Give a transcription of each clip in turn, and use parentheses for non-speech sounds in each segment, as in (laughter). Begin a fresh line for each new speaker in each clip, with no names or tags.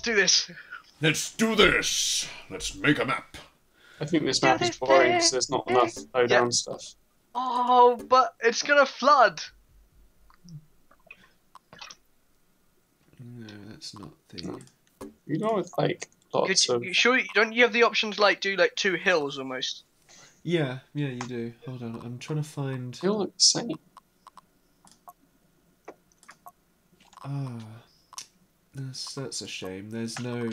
Let's do this.
Let's do this. Let's make a map.
I think this map is boring because there's not enough low down stuff.
Oh, but it's gonna flood.
No, that's not the.
You know, it's like lots
Could
of.
you, you sure you don't you have the option to like do like two hills almost?
Yeah, yeah, you do. Hold on, I'm trying to find.
They all look the same.
Ah, that's that's a shame. There's no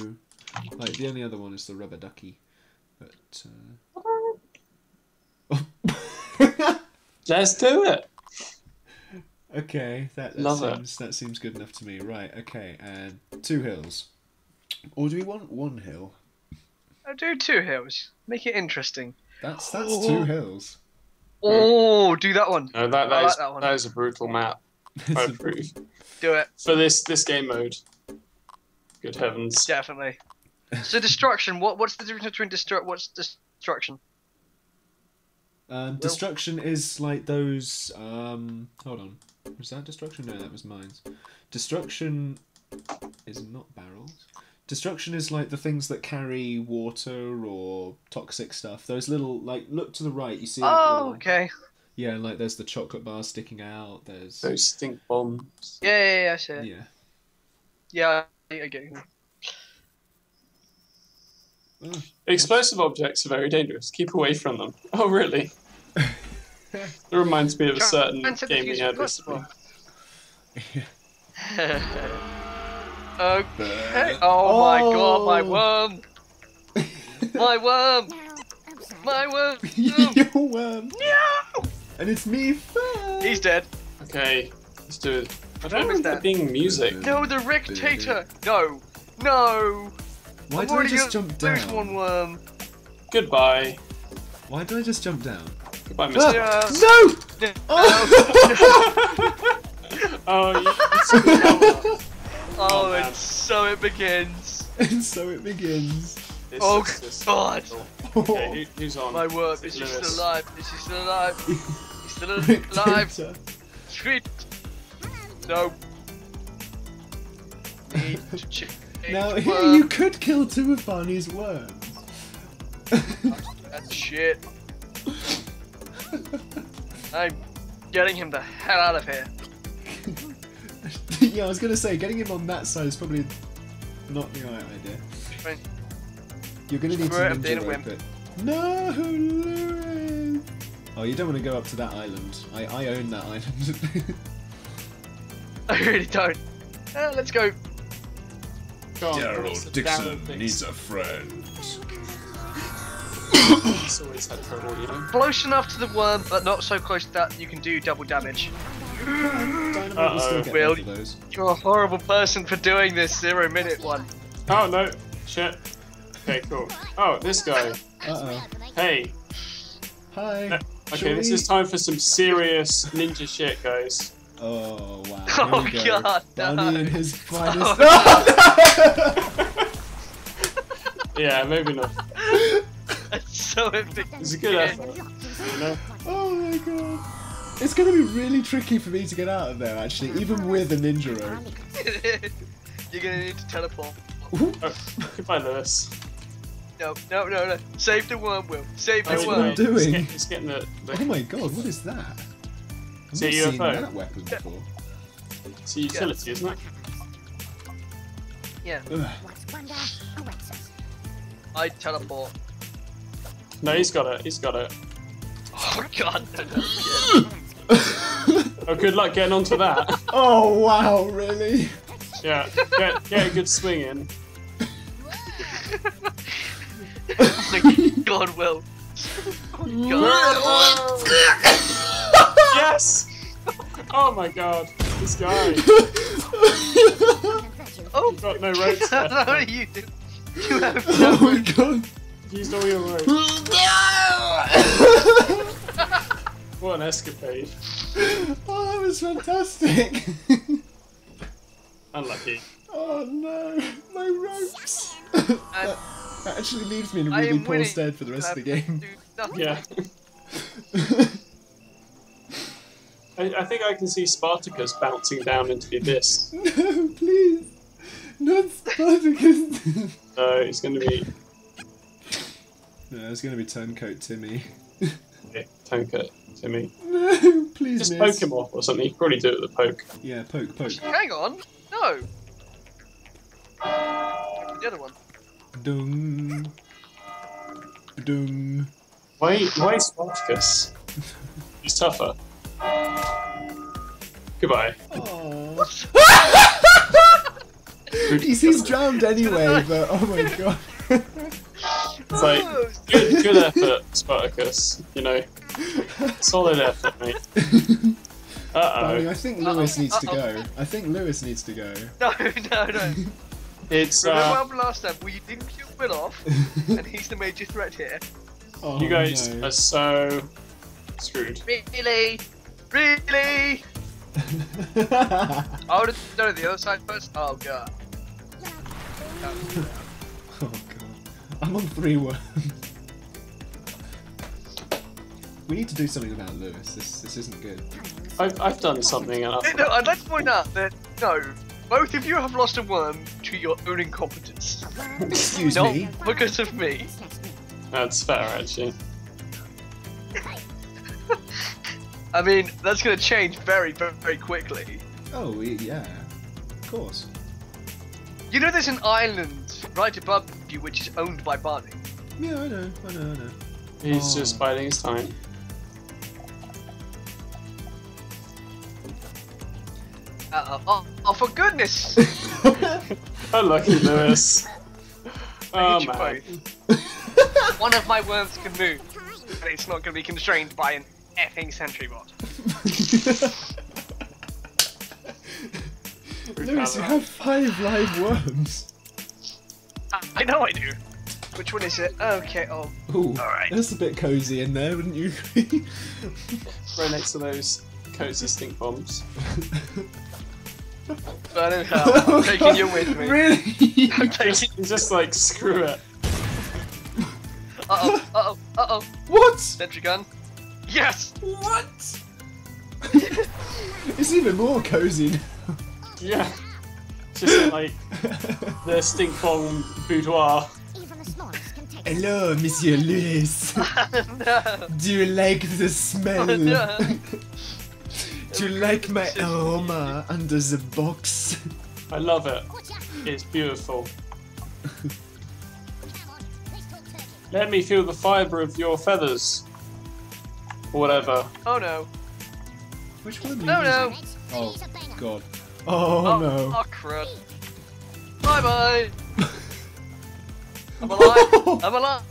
like the only other one is the rubber ducky, but. Uh... (laughs)
Let's do it.
okay, that, that
Love it.
seems that seems good enough to me. Right. Okay, and two hills, or do we want one hill?
I'll do two hills. Make it interesting.
That's that's two hills.
Oh, do that one.
No, that,
I
that,
like
is,
that one.
that is a brutal map. (laughs) I approve.
Do it.
For this this game mode. Good heavens.
Definitely. So destruction. What what's the difference between destruct? What's destruction?
Um, destruction is like those. Um, hold on. Was that destruction? No, that was mines. Destruction is not barrels. Destruction is like the things that carry water or toxic stuff. Those little like look to the right. You see.
Oh,
little-
okay.
Yeah, like there's the chocolate bar sticking out. There's.
Those stink bombs.
Yeah, yeah, yeah. I see it.
Yeah.
Yeah, I I get you.
Oh,
Explosive objects are very dangerous. Keep away from them. (laughs) Oh, really? (laughs) It reminds me of a certain
try and
game we had
first
recently.
okay. Oh, my god, my
Oh.
worm. My worm. My worm. (laughs)
Your worm.
no.
And it's me first.
He's dead.
Okay, let's do it. I
What
don't remember
that?
being music.
No, the Rectator. No. No.
Why
I've
did I just
got-
jump
There's
down?
one worm.
Goodbye.
Why did I just jump down?
Goodbye,
Ah,
Mr.
Yeah.
No!
Oh, (laughs)
Oh, you, (laughs) you
oh
Oh,
and so it begins.
and so it begins.
this
Oh,
is just-
God.
Okay, who, who's on?
My worm. Is
Is
he still alive? (laughs) Is he still alive? He's still alive.
Tater. (laughs)
No. Need to change (laughs)
Now here
worm.
you could kill two of Barney's worms.
That's shit. I'm getting him the hell out of here. (laughs)
yeah, I was gonna say getting him on that side is probably not the right idea. You're gonna need to ninja
a
rope
wimp.
it. No, Lewis. Oh, you don't want to go up to that island. I, I own that island. (laughs)
I really don't. Uh, let's go.
Go on, what's the damn thing?
a friend.
He's always had trouble, you know.
Close enough to the worm, but not so close that you can do double damage.
Dynamite will
Uh-oh.
Will
both of those.
You're a horrible person for doing this zero minute one.
Oh no, shit. Okay, cool. Oh, this guy.
Uh oh.
Hey.
Hi.
Uh,
Shall
Okay, this
we-
is time for some serious ninja shit, guys.
Oh wow. (laughs)
Oh,
Here go.
God, no.
Barney in his (laughs) finest.
Oh, (laughs)
Yeah, maybe not.
That's so epic.
It's a good effort, you know.
oh my god. It's gonna be really tricky for me to get out of there actually, even with a ninja rope.
You're gonna need to teleport.
Ooh.
Oh, goodbye, Lewis.
No, no, no, no. Save the worm, Will. Save the oh,
That's
Oh,
what
worm.
I'm
wait, It's
doing.
getting, it's getting the, the
Oh my god, what is that? I've
Is
not
it
seen
UFO?
that weapon before.
it's a utility, isn't it?
Yeah,
Ugh.
I teleport.
No, he's got it. He's got it.
Oh (laughs) god, no, no, shit.
Oh, good luck getting onto that. (laughs)
Oh wow, really?
Yeah, get, get a good swing in. (laughs)
oh my god, Will. Oh god.
Yes! (laughs) Oh my god, this guy.
Oh, (laughs)
You've got no ropes (laughs)
no, you do. You have
oh my god.
Used all your ropes. What an escapade.
oh, that was fantastic.
Unlucky.
oh no, my ropes. That, that actually leaves me in a
I
really
am
poor
winning.
stead for the rest of the game.
do.
Yeah. I, I think I can see Spartacus bouncing down into the abyss. (laughs)
no, please. Not Spartacus.
No, (laughs) uh, it's going to be
no, it's gonna be Turncoat Timmy. (laughs)
Turncoat Timmy.
No, please
Just
miss.
poke him off or something. You could probably do it with a poke.
Yeah, poke, poke.
Hang on. No. The other one.
Dung. Dung.
Why? Why Spartacus? He's tougher. Goodbye. (laughs)
Aww. he's, he's drowned anyway, but oh my (laughs) god.
It's like
Oh,
good, good effort, Spartacus. You know, solid effort, mate. (laughs) Uh-oh.
I think Lewis
Uh-oh,
needs to go. I think Lewis needs to go.
no, no, no.
It's
Remember
uh,
what happened last time? We didn't kill Will off, and he's the major threat here.
oh,
you guys
no.
are so screwed.
Really? Really? (laughs) I would have done it the other side first. Oh god. (laughs)
oh god. I'm on three worms. we need to do something about Lewis. This this isn't good.
I've, I've done something and
No,
I've,
I'd like to point out that no, both of you have lost a worm to your own incompetence,
Excuse
not
me.
because of me.
that's fair actually. (laughs)
I mean, that's going to change very, very, very quickly.
Oh yeah, of course.
You know, there's an island right above you which is owned by Barney.
Yeah, I know, I know, I know.
He's
Oh.
just biding his time.
Uh, oh, oh, for goodness! (laughs)
Unlucky Lewis. (laughs)
I
Oh
hate you
man. (laughs)
One of my worms can move, and it's not going to be constrained by an effing sentry bot.
Lewis, you have five live worms.
I know I do. Which one is it? Okay, oh,
Ooh,
Alright.
that's a bit cozy in there, wouldn't you agree?
Right next to those cozy stink bombs. (laughs)
burn in hell. I'm (laughs) taking you with me.
Really? (laughs)
I'm taking.
Just, he's just like screw it.
Uh oh, uh oh, uh oh.
what?
Sentry gun. Yes!
What? (laughs) it's even more cozy now.
Yeah. Just like the stink bomb boudoir.
Even the smallest can take
Hello, Monsieur Lewis. (laughs)
no!
Do you like the smell?
Oh, (laughs) no.
Do you like my aroma under the box?
I love it. It's beautiful.
Come on, let's talk turkey.
Let me feel the fibre of your feathers. Or whatever.
Oh no.
Which one?
No, no.
Oh,
he's a banger.
God. Oh,
Oh,
no.
Oh crud. Bye bye! I'm alive! (laughs) I'm alive!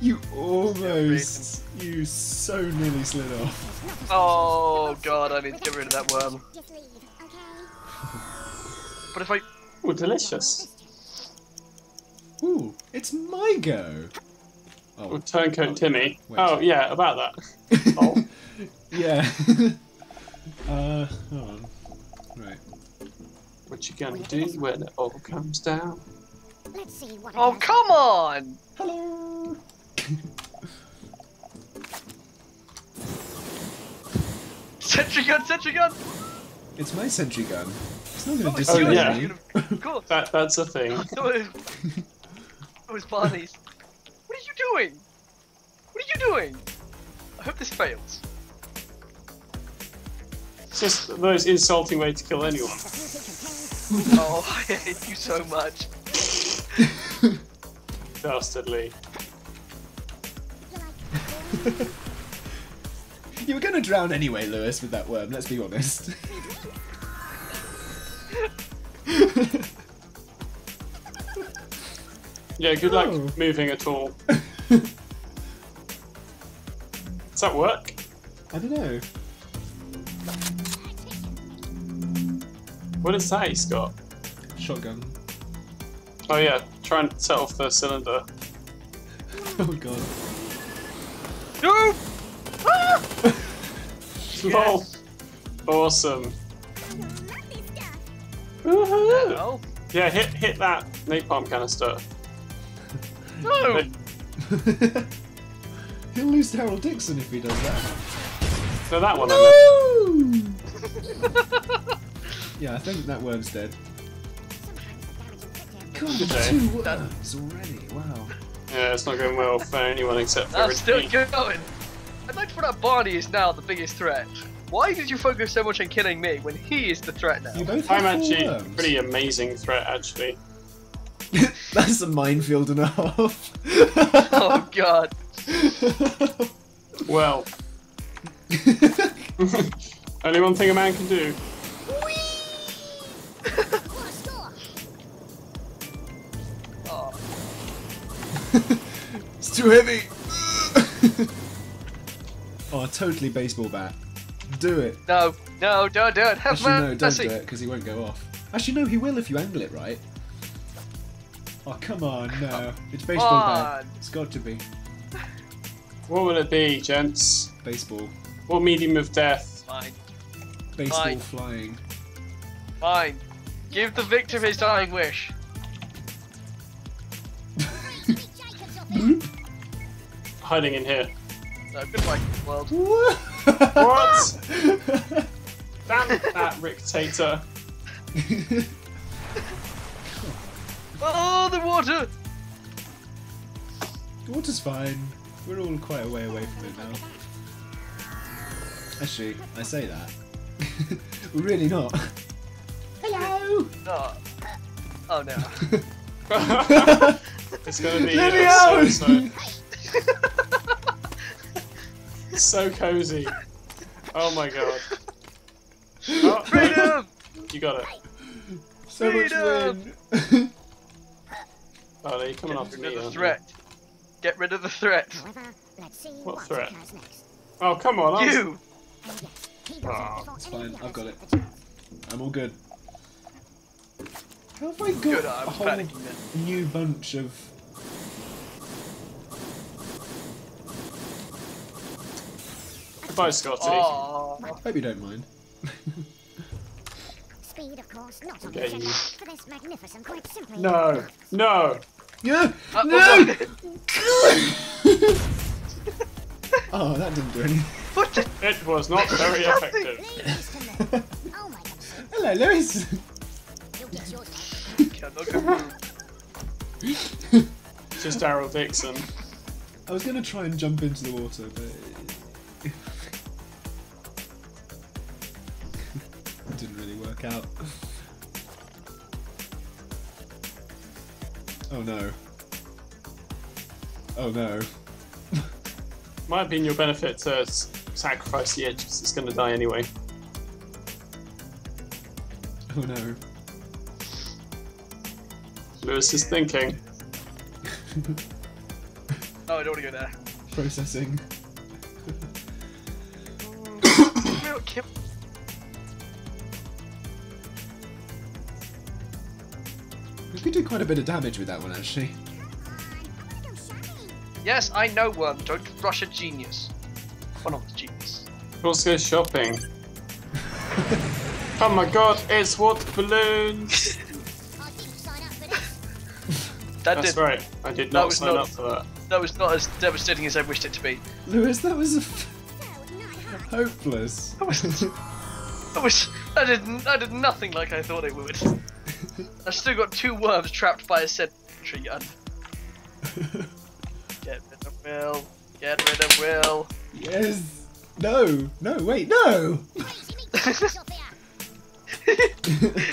You almost. You so nearly slid off.
Oh god, I need to get rid of that worm.
Just?
But if I.
Oh, delicious.
Ooh, it's my go.
Oh,
Oh,
turncoat Timmy.
Wait.
Oh, yeah, about that. (laughs) Oh.
yeah. (laughs) uh, hold on. Right.
What you gonna do when it all comes down?
Let's see what
Oh come on!
Hello. (laughs)
Sentry gun, sentry gun!
It's my sentry gun. It's not gonna
Oh, it's
Oh, yeah.
me.
you Of course.
That That's a thing.
I thought it was, it was Barney's. What are you doing? What are you doing? I hope this fails.
It's just the most insulting way to kill anyone. (laughs)
Oh, I hate you so much. (laughs)
Dastardly. (laughs)
You were gonna drown anyway, Lewis, with that worm. Let's be honest.
Yeah, good luck
Oh.
moving at all. That work?
I don't know.
What is that he's got?
Shotgun.
Oh yeah, try and set off the cylinder. (laughs)
Oh god.
No! Ah! (laughs)
Lol. Awesome. Woohoo!
No!
Yeah, hit hit that napalm canister.
No! (laughs)
He'll lose to Harold Dixon if he does that.
So that one. I (laughs)
yeah, I think that worm's dead. God, two worms already. Wow.
Yeah, it's not going well for anyone except for
I'm still going. I'd like to point out Barney is now the biggest threat. Why did you focus so much on killing me when he is the threat now?
You both
I'm
have four
actually a pretty amazing threat, actually. (laughs)
That's a minefield and a half. (laughs)
Oh god.
Well, (laughs) only one thing a man can do.
What a score!
Oh, (laughs)
it's too heavy. (laughs) oh, totally baseball bat. Do it.
no, no, don't do it. Have
Actually, no, don't do it because he won't go off. Actually, no, he will if you angle it right. Oh, come on, no. It's baseball bat. It's got to be.
What will it be, gents?
Baseball.
What medium of death?
Fine,
Baseball
Fine.
flying.
fine. Give the victim his dying wish.
Jimmy Jacobs up there!
Hiding in here.
No, goodbye, world.
What? (laughs) Damn that Rictator. (laughs)
Oh, the water!
The water's fine. We're all quite a way away from it now. Actually, I say that. (laughs) We're really not. Hello!
No. Oh no. (laughs)
it's gonna be
Let me
uh, so, so, (laughs) so cozy. Oh my god. Oh,
Freedom!
You got it.
so much
Freedom!
wind.
Oh, are you coming
Get
after me?
of the
aren't you?
Threat. Get rid of the threat.
Uh-huh. Let's see
What
what,
threat?
next.
Oh, come on. I was-
You!
And yes, he
ah, was
before
it's fine, I've got it.
had the chance.
I'm all good. How have I got
Good,
a
I'm
whole
panicking
new bunch of...
Goodbye, Scotty.
Oh.
Hope you don't mind.
Speed, of course, not on
Okay,
the agenda for this magnificent, quite simply.
No, no.
Yeah!
Uh,
no! (laughs) oh, that didn't do anything.
What the?
It was not very effective.
Leave this to me. Oh my god, Sid,
Hello, Lewis!
you'll get yours now.
Cannot go.
Just Daryl Dixon.
I was gonna try and jump into the water, but it (laughs) didn't really work out. Oh no. Oh no.
Might have been your benefit to sacrifice the edge 'cause it's going to die anyway.
Oh no.
Lewis is thinking. (laughs)
oh, I don't want to go there.
Processing. We could do quite a bit of damage with that one actually.
I'm gonna go shopping.
Yes, I know Worm. Don't rush a genius. Well, of the genius.
Let's go shopping. oh my god, it's water balloons!
I didn't sign up for this.
That
That's
did.
right, I did
That
not
was
sign
not-
up for that.
That was not as devastating as I wished it to be.
Lewis, that was a f-
That was not hard.
hopeless.
That was. That was. I did. I did nothing like I thought it would. I've still got two worms trapped by a sentry gun. (laughs) Get rid of Will. Get rid of Will.
yes. No. No. Wait. No.
Hey, Jimmy Jacobs up there.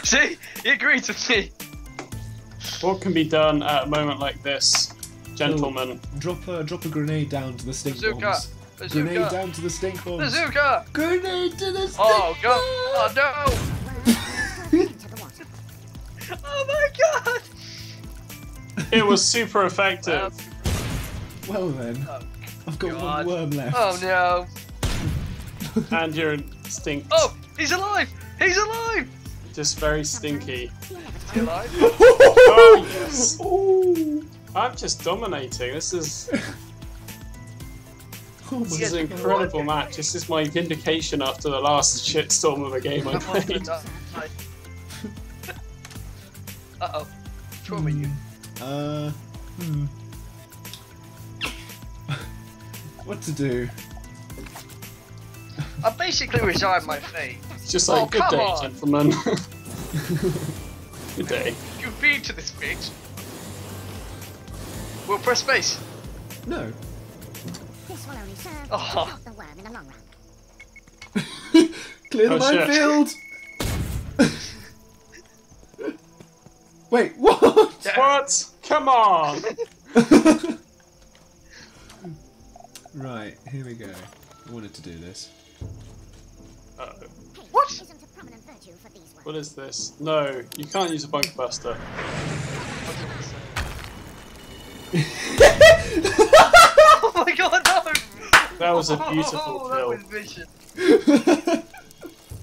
See, he agreed with me.
What can be done at a moment like this, gentlemen?
Oh, drop a drop a grenade down to the stink
Bazooka.
bombs. Grenade down to the stink bombs.
Bazooka.
Grenade to the oh, stink
Oh god.
bombs.
Oh Oh my god.
It was super effective.
Well then,
Oh,
I've got
God.
one worm left.
oh no. (laughs)
and you're stinky.
Oh, he's alive. He's alive.
Just very stinky.
You'll
Is he alive? (laughs)
Oh, yes.
Oh,
I'm just dominating. This is
oh my
this is an incredible match. This is my vindication after the last (laughs) shitstorm of a game I played.
Done. Uh oh. What's wrong you?
Uh, hmm. (laughs) what to do?
I basically resigned my fate.
Just like,
Oh,
good
come
day,
on.
gentlemen. (laughs) Good day.
You've been to this bitch. We'll press space.
No.
This will only serve
Oh.
to help the worm in the long run. (laughs)
Clear the
Oh,
minefield! Wait, (laughs) what?
What? Come on! (laughs)
right, here we go. I wanted to do this.
Uh,
Hate
What?
isn't a prominent virtue for these worms.
what is this? No, you can't use a bunker buster. (laughs)
oh my god, no!
That was a beautiful
Oh, that
kill.
was vicious.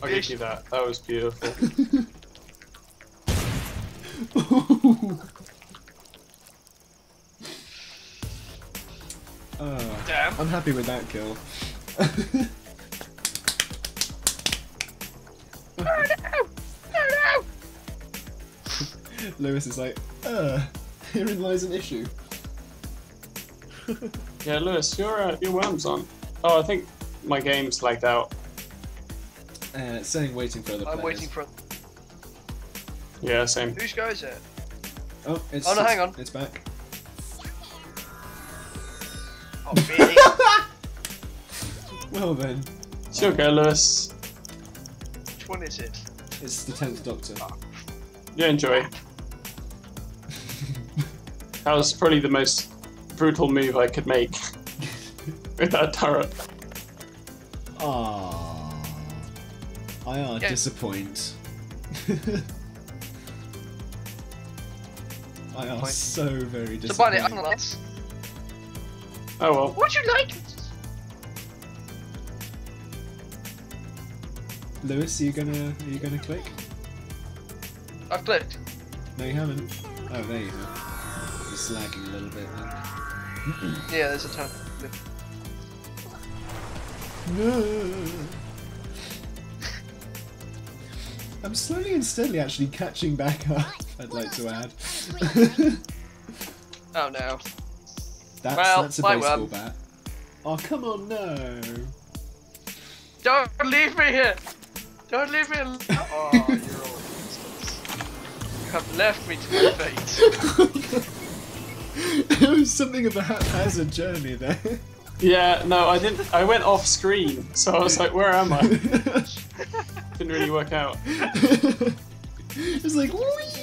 I'll give you that. That was beautiful.
Oh,
Damn.
I'm happy with that kill.
No, no! No, no!
Lewis is like, uh, herein lies an issue. (laughs)
Yeah, Lewis, your uh, your worm's on. Oh, I think my game's lagged out.
Uh, it's saying waiting for other players.
I'm waiting for.
Yeah, same.
Whose go is it?
Oh, it's,
Oh, no,
it's-
hang on.
It's back.
Oh, really? (laughs) (laughs)
Well then,
It's your go, Lewis.
Which one is it?
it's the tenth Doctor.
Yeah, enjoy. (laughs) That was probably the most brutal move I could make with that turret.
Ah, I are
Yeah.
disappoint. I are
Point.
so very
So, Barney,
disappointed.
I'm.
Oh well.
Would you like?
Lewis, are you gonna are you gonna click?
I've clicked.
No, you haven't. Oh, there you go. It's lagging a little bit. Then. Mm-hmm.
Yeah, there's a ton.
No. (laughs) I'm slowly and steadily actually catching back up. I'd like to add.
Oh no.
That's
Well,
that's a
my
baseball
worm.
bat. Oh come on, no.
Don't leave me here! Don't leave me alone! (laughs) Oh, you're all useless. You have left me to my fate. (laughs)
it was something of a haphazard journey there.
Yeah, no, I didn't. I went off screen, so I was like, "Where am I?" (laughs) Didn't really work out.
it's like whee!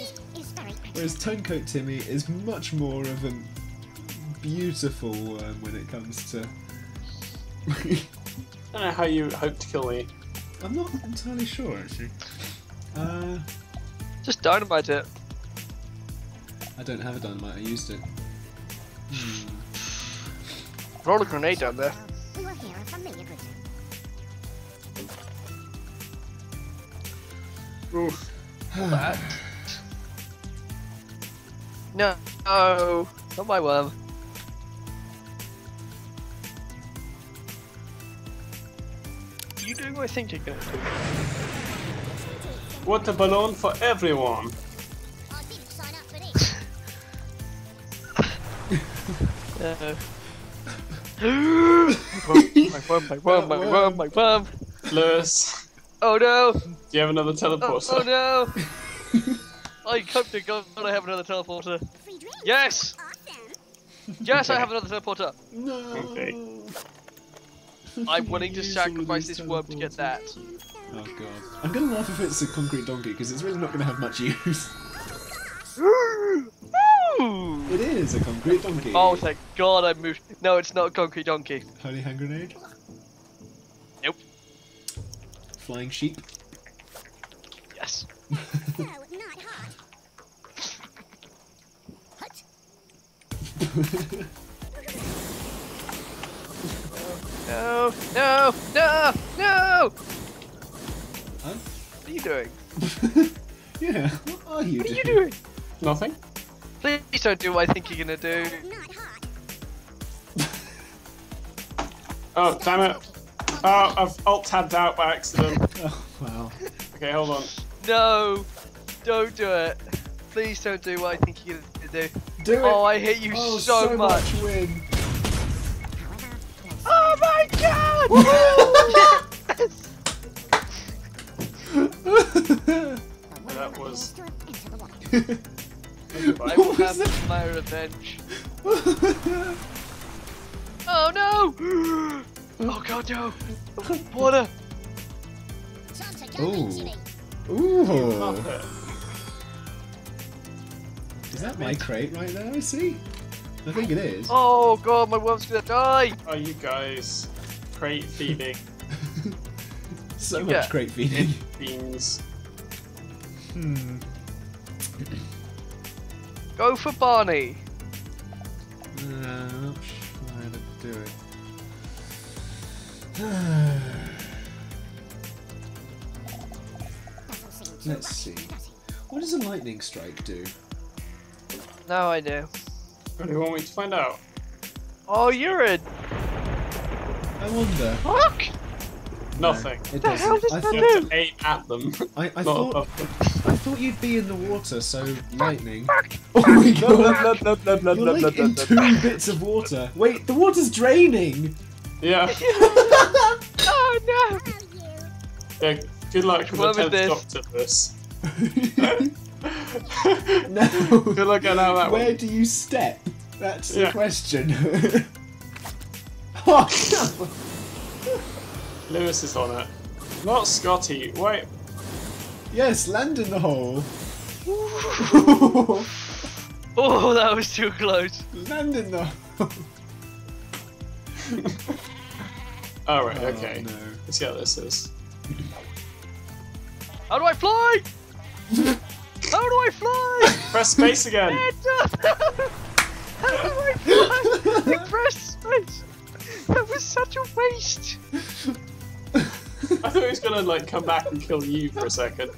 Is very
Whereas Turncoat Timmy is much more of a beautiful worm when it comes to. (laughs)
I don't know how you hope to kill me.
I'm not entirely sure actually. Uh,
Just dynamite it.
I don't have a dynamite. I used it. Hmm.
Roll a grenade down there.
We will hear a familiar greeting.
Oof.
That. No, no, not my worm. You doing what I think you're gonna do?
Water balloon for everyone.
I didn't sign up for this. (laughs)
No. my worm, my worm, my worm, my worm.
Lewis,
Oh no!
do you have another
Oh,
teleporter?
oh no! (laughs) I hope to God I have another teleporter. Yes!
Awesome.
Yes, I have another teleporter.
No.
Okay.
I'm willing to
Use all of
sacrifice this worm to get that.
Oh god. I'm gonna laugh if it's a concrete donkey because it's really not gonna have much (laughs) use.
Ooh.
It is a concrete donkey.
Oh, thank God I moved. No, it's not a Concrete Donkey.
Holy hand grenade.
Nope.
Flying sheep.
Yes.
So, not hot. Hut.
No, no, no, no!
Huh?
What are you doing? (laughs)
yeah. What are you
What are
doing?
you doing?
Nothing.
Please don't do what I think you're gonna do. (laughs)
Oh, damn it. Oh, I've alt tabbed out by accident. (laughs)
Oh wow.
Okay, hold on.
No, don't do it. Please don't do what I think you're gonna do.
Do it.
Oh, I hate you
Oh,
so, much.
win.
Oh my God!
That was. (laughs)
Into the.
I
What
will
was
have
that?
my revenge. (laughs) Oh no! (gasps) Oh god no! Water!
Time
Ooh. Ooh.
Love it.
Is that my crate right there? I see. I think it is.
Oh god, my worm's gonna die!
Oh, you guys. Crate feeding (laughs)
so
yeah.
much crate feeding.
beans.
Hmm.
Go for Barney!
Uh, I'm not sure how to do it.
Doesn't seem too
Let's see. What does a lightning strike do?
No idea.
What do you want me to find out?
Oh, you're a
I wonder.
fuck!
Nothing.
It
The hell
doesn't.
does
I
that
You
thought,
have aim at them,
I, I (laughs) thought
above them.
I thought you'd be in the water, so lightning.
Fuck!
Oh my god! You're like in two bits of water. Wait, the water's draining.
Yeah. (laughs)
Oh no!
Yeah. Good luck with the tenth doctor, this. (laughs)
no.
Good luck getting out of that
Where
one.
do you step? That's the
Yeah.
question. oh, (laughs)
Lewis is on it. Not Scotty. Wait.
yes, land in the hole. (laughs)
Oh, that was too close.
land in the hole. (laughs)
Alright,
Oh,
okay.
no.
Let's see how this is.
How do I fly? How do I fly?
Press space again! (laughs) (laughs)
How do I fly? I pressed space. That was such a waste.
I thought he was gonna like come back and kill you for a second.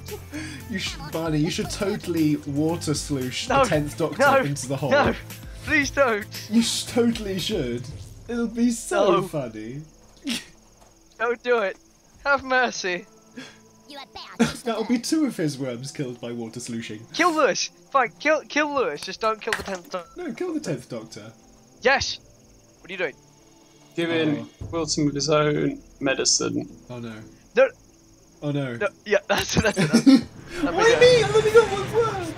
You should, Barney. You should totally water sloosh
No,
the tenth Doctor
no,
into the hole.
No, please don't.
You sh- totally should. It'll be so
No.
funny. (laughs)
Don't do it. Have mercy.
That'll be two of his worms killed by water slooshing.
Kill Lewis. Fine, kill kill Lewis. Just don't kill the tenth. Doctor.
No, kill the tenth Doctor.
Yes. What are you doing?
Giving oh, Wilson with his own medicine.
Oh no.
No.
Oh no.
No, yeah, that's it. That's it. (laughs) That's it.
Why me? I've only got one worm.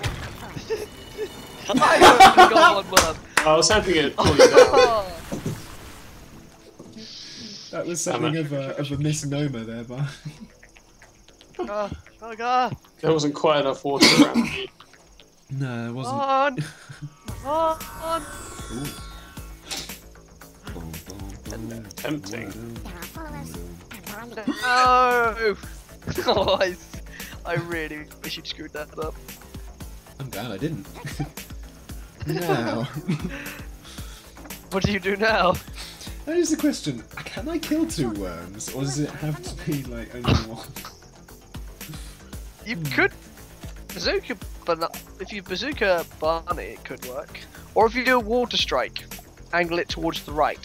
I only got one worm.
I was hoping it'd pull you down.
Oh.
That was something of a, of a misnomer there, but (laughs)
God. Oh God.
There wasn't quite enough water around me.
no, it wasn't.
On. On.
Tempting.
There are followers. And there are.
No. (laughs) Oh, I, I really wish you'd screwed that up.
I'm glad I didn't. (laughs) now, (laughs)
What do you do now?
that is the question: Can I kill two worms, or does it have to be like only one?
You could bazooka, but if you bazooka Barney, it could work. Or if you do a water strike, angle it towards the right.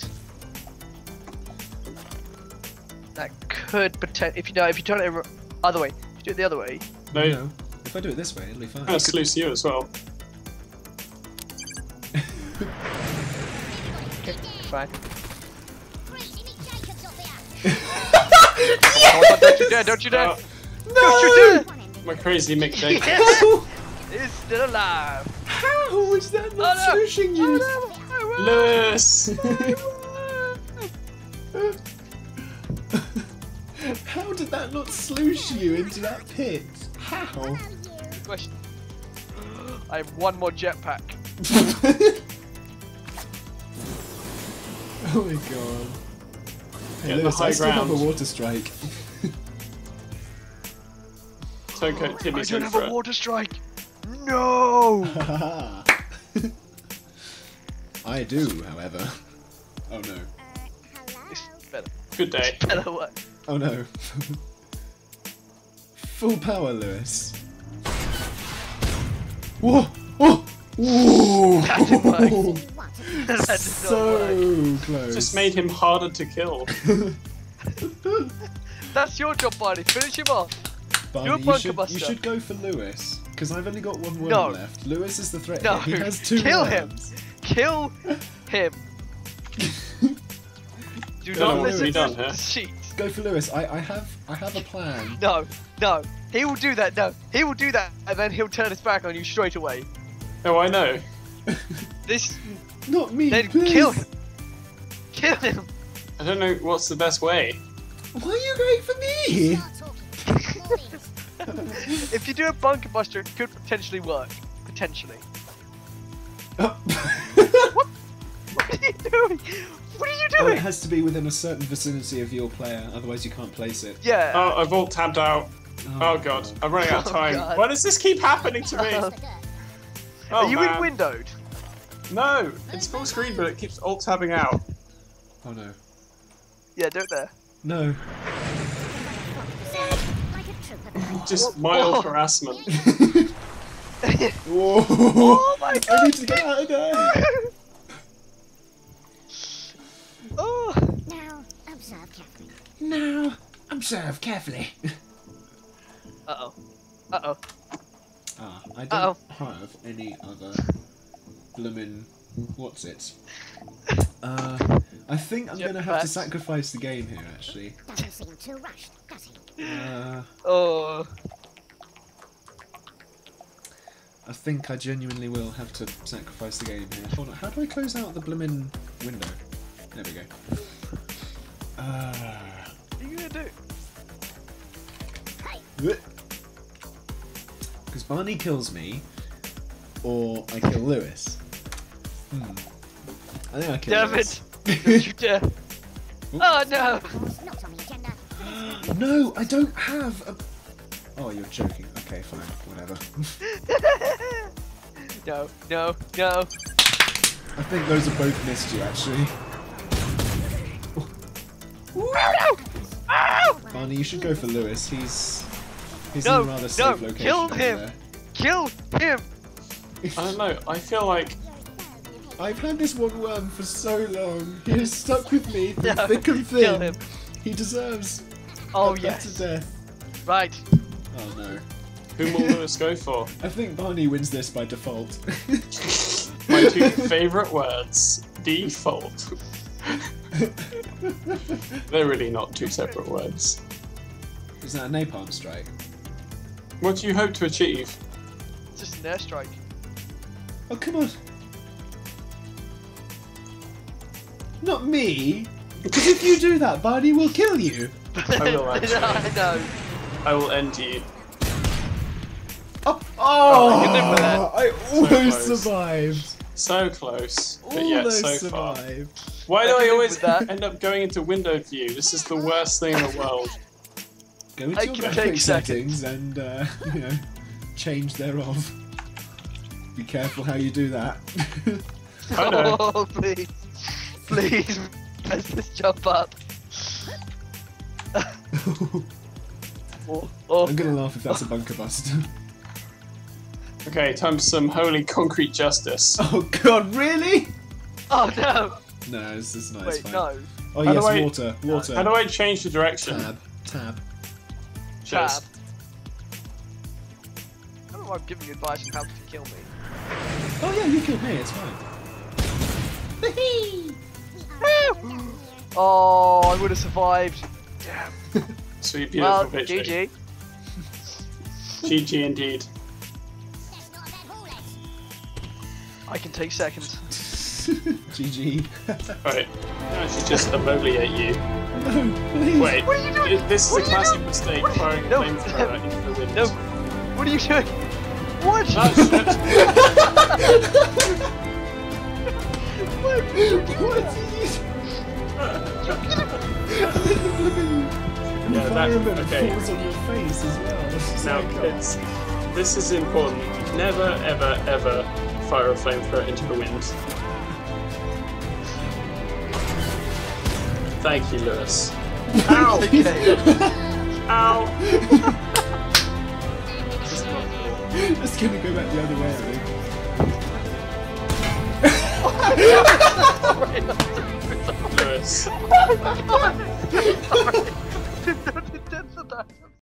That could potentially, if you know, if you turn it over- other way, if you do it the other way,
No,
You know, if I do it this way, it'll be fine.
gonna sluice you as well.
fine.
Crazy Nick Jacobs up here.
Oh, don't you dare! Don't you dare!
Uh,
Don't you dare!
One ending.
my crazy (laughs) Mick Jacobs.
Yes! It's still alive!
How is that not
Oh, no.
slooshing you?
Oh, no.
Lewis!
How did that not sloosh you into that pit? How?
Question. I have one more jetpack. (laughs)
oh my god. Hey,
Get
Lewis, I
high
still have a water strike. (laughs)
Turncoat
I
Timmy's
don't have a water strike. No. (laughs)
I do, however. Oh no.
It's better.
Good day.
Better work.
Oh no. Full power, Lewis. Whoa! Whoa! Whoa!
That didn't work. (laughs) That did work.
so close.
Just made him harder to kill. (laughs)
That's your job, Barney. Finish him off.
Barney,
You're a
you,
bunker
should, you should go for Lewis, because I've only got one worm
No.
left. Lewis is the threat.
No.
He has two
Kill him. Kill him. (laughs) Do
Don't know what
listen to
done
the
here.
Go for Lewis. I, I have I have a plan.
No, no. He will do that. No, he will do that, and then he'll turn his back on you straight away.
Oh, I know. (laughs)
This,
Not me,
then
please.
kill him. Kill him.
I don't know what's the best way.
Why are you going for me?
Start talking. Warriors.
If you do a bunker buster, it could potentially work. Potentially. (laughs)
Oh.
What are you doing? What are you doing?
Oh, it has to be within a certain vicinity of your player, otherwise you can't place it.
Yeah.
Oh, I've all tabbed out. Oh, oh god, I'm running out of
Oh,
time.
God.
Why does this keep happening to me?
The dirt.
Oh,
Are you
man.
in windowed?
No, it's full screen, but it keeps alt tabbing out.
Oh no.
Yeah, do it there.
No.
Like a troop of knights. (laughs)
Just mild
Oh.
harassment.
Whoa!
Oh my god! (laughs)
I need to get out of there!
oh.
Now, observe carefully.
Now, observe carefully. (laughs)
Uh oh. Uh oh.
Ah, I don't
Uh-oh.
have any other bloomin' what's it? Uh, I think I'm gonna have to sacrifice the game here. Actually,
Doesn't seem too rushed, does he?
Uh,
Oh.
I think I genuinely will have to sacrifice the game here. Hold on, how do I close out the bloomin' window? There we go. (laughs) Uh,
What are you gonna do?
because Barney kills me, or I kill Lewis. Hmm. I think I kill
Damn
Lewis.
it! Don't you dare. (laughs) Oh no!
No, I don't have a. Oh, you're joking. Okay, fine, whatever. (laughs)
no, no, no.
I think those are both missed you, actually.
Oh no! Ow!
Barney, you should go for Lewis. He's he's
No,
in a rather
no,
safe location.
kill
over
him.
there.
Kill him!
I don't know, I feel like
I've had this one worm for so long. He has stuck with me through (laughs)
No,
thick and thin.
kill him.
He deserves
Oh
a
yes.
death.
Right.
Oh no.
who will Lewis go for? (laughs)
I think Barney wins this by default. (laughs)
My two favourite words default. (laughs) They're really not two separate words.
Is that a napalm strike?
What do you hope to achieve?
Just an airstrike.
Oh come on. Not me. Because if you do that, Barney will kill you.
I will (laughs) actually.
I know.
I will end you.
Oh,
Oh, you live with that.
I almost
close.
survived.
So close, but yet
Almost
so far. Why do
can
I always
that.
end up going into window view? This is the worst thing in the world.
Go into
I
your
can
graphic
take
settings and uh, (laughs) you know change thereof. Be careful how you do that. (laughs)
I know.
Oh please, please, let's just jump up. Oh, (laughs) oh.
I'm gonna laugh if that's a bunker buster. (laughs)
Okay, time for some holy concrete justice. (laughs)
oh god, really?
oh no!
No, this is not. It's
Wait,
fine.
no.
Oh
How
yes,
I-
water, water.
How do I change the direction?
Tab, tab.
Tab.
Cheers.
I don't know why I'm giving advice on how to kill me.
Oh yeah, you killed me. It's fine. Ah!
Oh, I would have survived.
Sweet, (laughs) beautiful
Well,
victory.
GG.
GG indeed.
That's not a bad bullet.
I can take seconds. (laughs)
GG.
Right. Now she's just (laughs) emoliate you.
no, please.
Wait,
What are you doing?
this is
What
a classic
doing?
mistake,
What are you-
firing a
No,
flamethrower into the wind.
No. What are you doing? What?
Ah, shit.
what?
Yeah, that-
environment
okay.
falls on your face as well.
Now,
like,
kids, this is important. Never, ever, ever fire a flamethrower into the wind. Thank you, Lewis. Ow! (laughs)
Okay.
Ow!
It's gonna go back the other way, I think.
Lewis. (laughs) (laughs)
That. (laughs)